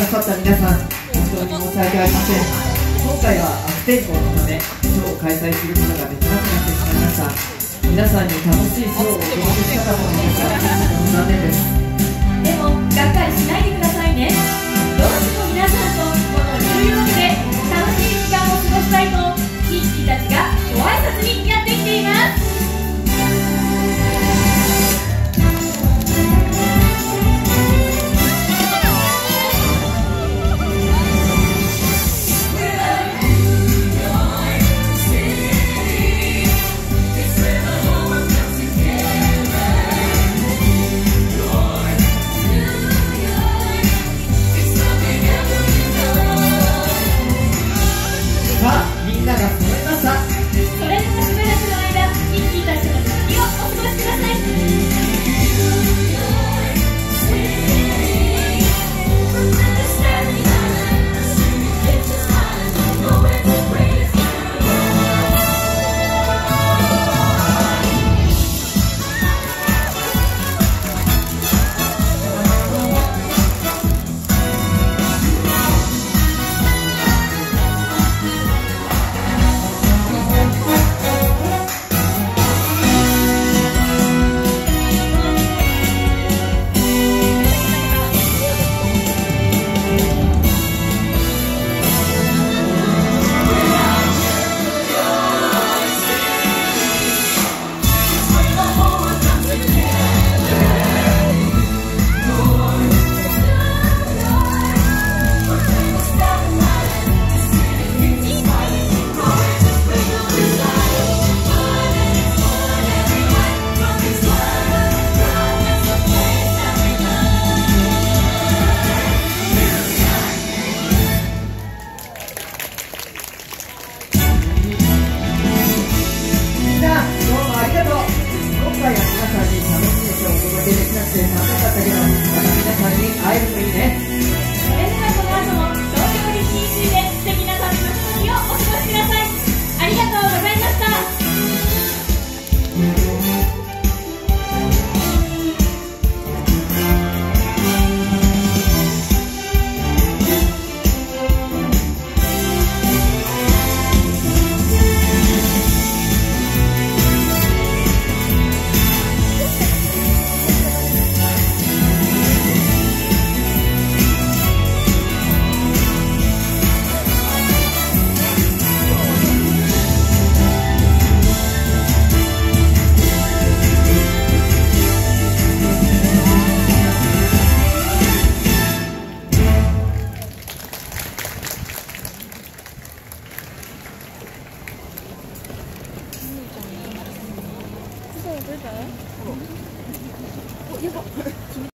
ださった皆さん本当に申し訳ありません今回は悪天候のためショーを開催することができなくなってしまいました皆さんに楽しいショーをお届けしたかったのですが残念ですでもがっかりしないでください。んなどうもありがとう。今回は皆さんに楽しいショーをお届けできなくて残念だったけどまた皆さんに这个我一会